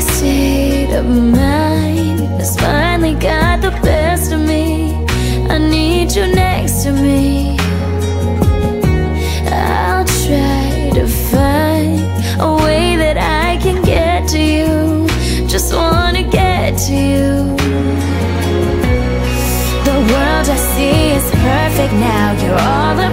state of mind has finally got the best of me. I need you next to me. I'll try to find a way that I can get to you. Just wanna get to you. The world I see is perfect now. You're all